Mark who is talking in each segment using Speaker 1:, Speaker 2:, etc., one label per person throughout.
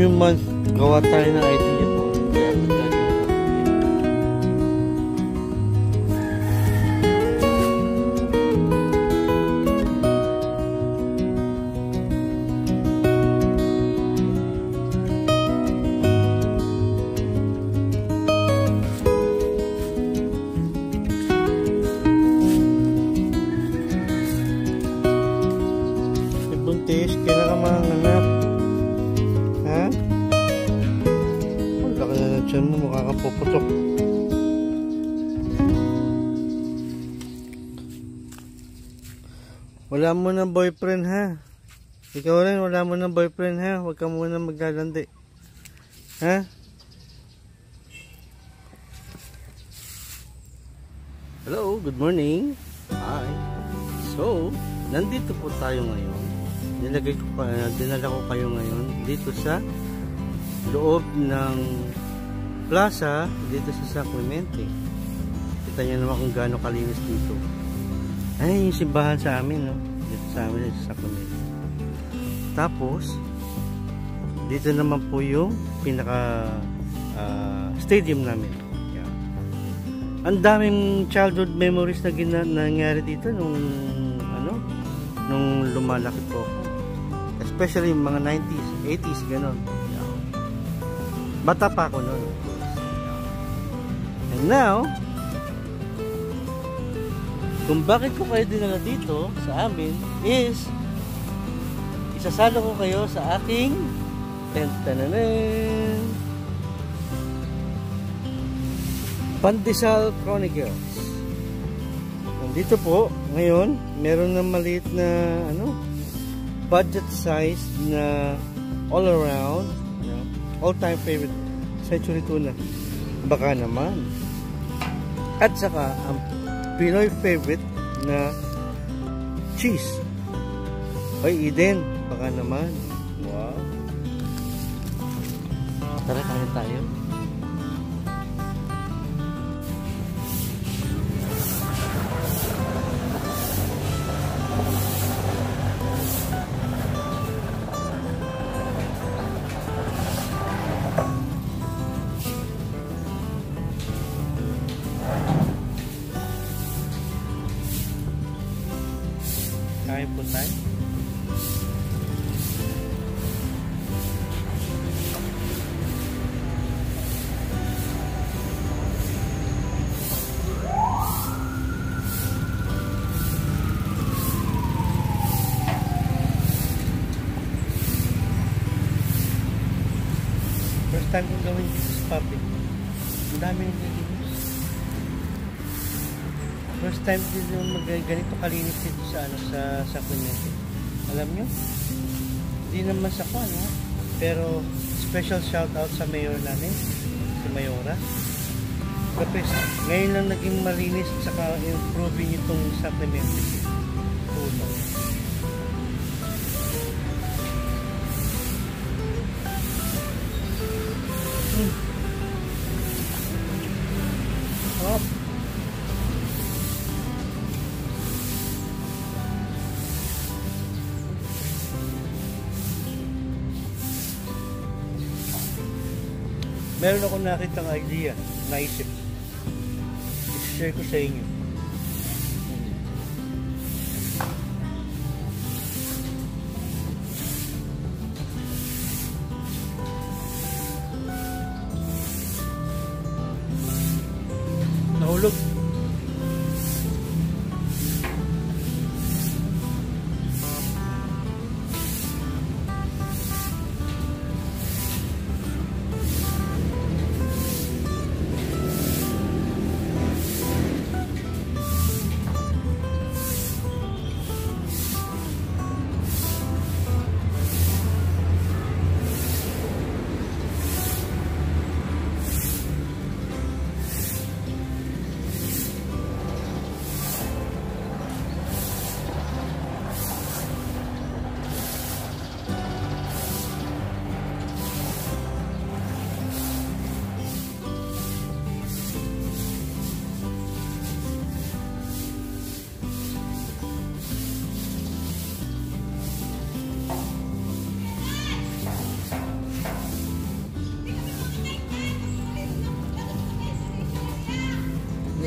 Speaker 1: New month, gawa tayo ng idea Wala mo ng boyfriend ha? Ikaw rin, wala mo ng boyfriend ha? Huwag ka muna maglalandi. Ha? Hello, good morning. Hi. So, nandito po tayo ngayon. Nilagay ko pa, dinala ko kayo ngayon dito sa loob ng plaza dito sa Sacramente. Kita niyo naman kung gaano kalinis dito. Ay, yung simbahan sa amin, no? Dito sa amin, sa Sacramente. Tapos, dito naman po yung pinaka ah, stadium namin. Yan. Ang daming childhood memories na gina, nangyari dito nung ano, nung lumalaki po. Especially yung mga 90s, 80s, gano'n. Yan. Bata pa ako noon. And now, kung bakit ko kayo dinala dito sa amin is isasalo ko kayo sa aking tentananan Pandesal Chronicles. Nandito po ngayon meron na maliit na ano budget size na all around you know, all time favorite century tuna. Baka naman. At saka ang Pinoy favorite na cheese. Ay Eden. Baka naman. Wow. Tara kain tayo kain po tayo First time kong gawin dito sa public. Ang daming nilinis. First time din yung ganito kalinis dito sa ano sa sa Cunete. Alam nyo? Hindi naman sa kwan, ha? Pero special shout out sa mayor namin, si Mayora. Kapes, ngayon lang naging malinis at saka improving itong supplement. Puno. Sarap. Meron ako nakitang idea, naisip. I-share ko sa inyo. Nahulog.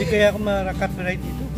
Speaker 1: Hindi kaya ako makakat right dito.